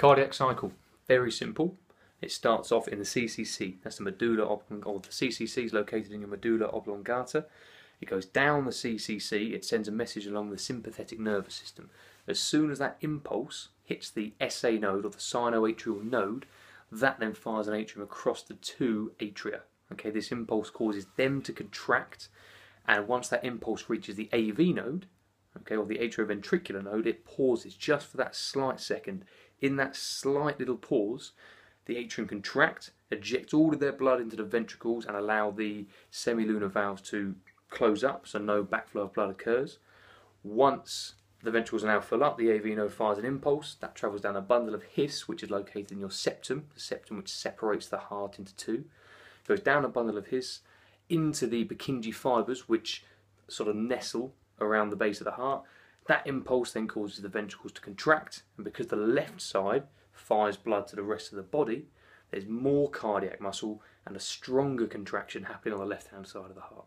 Cardiac cycle, very simple. It starts off in the CCC, that's the medulla oblongata. The CCC is located in your medulla oblongata. It goes down the CCC, it sends a message along the sympathetic nervous system. As soon as that impulse hits the SA node or the sinoatrial node, that then fires an atrium across the two atria. Okay, this impulse causes them to contract, and once that impulse reaches the AV node, okay, or the atrioventricular node, it pauses just for that slight second. In that slight little pause, the atrium contract, eject all of their blood into the ventricles, and allow the semilunar valves to close up, so no backflow of blood occurs. Once the ventricles are now full up, the AV node fires an impulse that travels down a bundle of His, which is located in your septum, the septum which separates the heart into two. Goes down a bundle of His into the Purkinje fibres, which sort of nestle around the base of the heart. That impulse then causes the ventricles to contract, and because the left side fires blood to the rest of the body, there's more cardiac muscle and a stronger contraction happening on the left hand side of the heart.